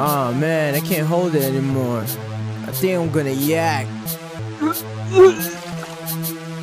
Oh man, I can't hold it anymore. I think I'm gonna yak.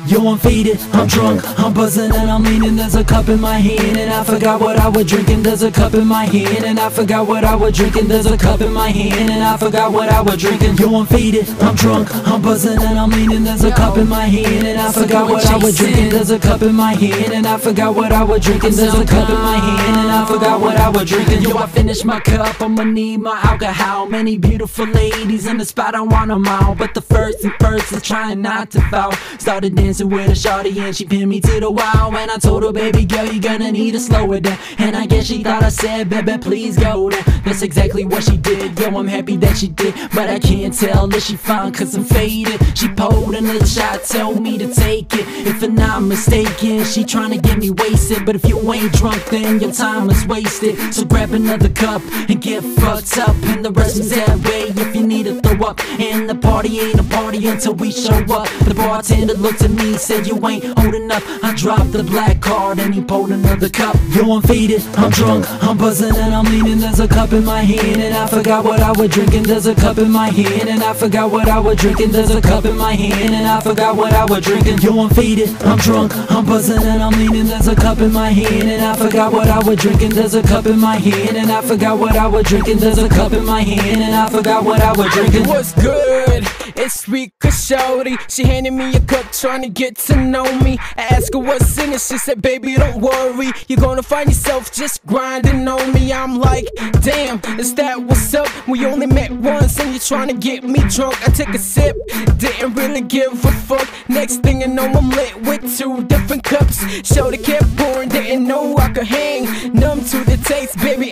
Yo, I'm faded, I'm drunk, I'm buzzing and I'm leaning. There's a cup in my hand, and I forgot what I was drinking. There's a cup in my hand, and I forgot what I was drinking. There's a cup in my hand, and I forgot what I was drinking. Yo, I'm faded, I'm drunk, I'm buzzing and I'm leaning. There's a cup in my hand, and I forgot what I was drinking. There's a cup in my hand, and I forgot what I was drinking. There's a cup in my hand, and I forgot what I was drinking. Yo, I finished my cup, I'ma need my alcohol. Many beautiful ladies in the spot, I want them all. But the first and first is trying not to foul. Started dancing with a shawty and she pinned me to the wall. And I told her, baby girl, you gonna need to slow it down. And I guess she thought I said, baby, please go down. That's exactly what she did, yo, I'm happy that she did But I can't tell if she fine cause I'm faded. She pulled another shot, told me to take it. If I'm not mistaken, she tryna get me wasted. But if you ain't drunk, then your time is wasted. So grab another cup and get fucked up. And the rest is that way. If you need a up. And the party ain't a party until we show up. The bartender looked at me, said you ain't old enough. I dropped the black card and he pulled another cup. Yo, I'm faded, I'm drunk, I'm buzzing and I'm leaning. There's a cup in my hand and I forgot what I was drinking. There's a cup in my hand and I forgot what I was drinking. There's a cup in my hand and I forgot what I was drinking. Yo, I'm faded, I'm drunk, I'm buzzing and I'm leaning. There's a cup in my hand and I forgot what I was drinking. There's a cup in my hand and I forgot what I was drinking. There's a cup in my hand and I forgot what I was drinking What's good? It's sweet Shorty. She handed me a cup trying to get to know me. I asked her what's in it. She said, Baby, don't worry. You're gonna find yourself just grinding on me. I'm like, Damn, is that what's up? We only met once and you're trying to get me drunk. I took a sip, didn't really give a fuck. Next thing I know, I'm lit with two different cups. Shorty kept pouring, didn't know I could hang. Numb to the taste, baby,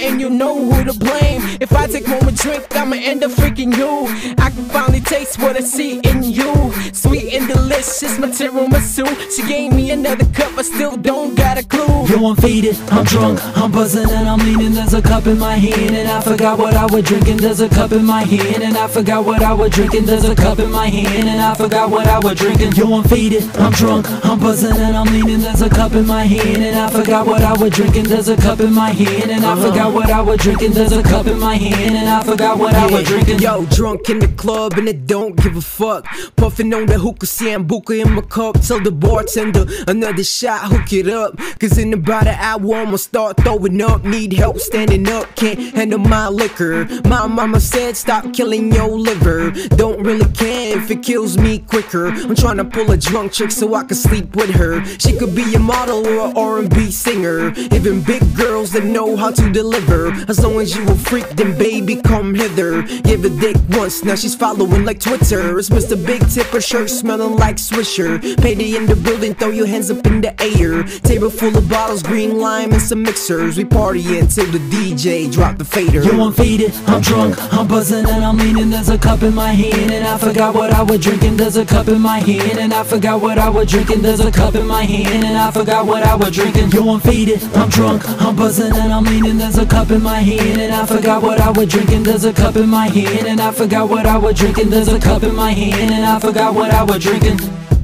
and you know who to blame. If I take more drink, I'ma end up freaking you. I can finally taste what I see in you. Sweet and delicious, my tiramisu. She gave me another cup, I still don't got a clue. Yo, I'm faded, I'm drunk, I'm buzzing and I'm leaning. There's a cup in my hand and I forgot what I was drinking. There's a cup in my hand and I forgot what I was drinking. There's a cup in my hand and I forgot what I was drinking. Yo, I'm faded, I'm drunk, I'm buzzing and I'm leaning. There's a cup in my hand and I forgot what I was drinking. There's a cup in my hand and I uh-huh. forgot what I was drinking. There's a cup in my hand and I forgot what I was drinking. Yo, drunk in the club and it don't give a fuck. Puffing on the hookah, sambuca in my cup. Tell the bartender another shot, hook it up. Cause in about an hour, I'ma start throwing up. Need help standing up, can't handle my liquor. My mama said, stop killing your liver. Don't really care if it kills me quicker. I'm trying to pull a drunk chick so I can sleep with her. She could be a model or a R&B singer. Even big girls that know how to deliver. As long as you a freak, then baby, come hither. Give a dick once, now she's following like Twitter. It's Mr. Big Tipper shirt smelling like Swisher. Payday in the building, throw your hands up in the air. Table full of bottles, green lime, and some mixers. We party until the DJ drop the fader. Yo, I'm faded, I'm drunk, I'm buzzing and I'm leaning. There's a cup in my hand and I forgot what I was drinking. There's a cup in my hand and I forgot what I was drinking. There's a cup in my hand and I forgot what I was drinking. Yo, I'm faded, I'm drunk, I'm buzzing and I'm leaning. There's a cup in my hand and I forgot what I was drinking. There's a cup in my hand and I forgot what I was drinking. There's a cup in my hand and I forgot what I was drinking. Thank you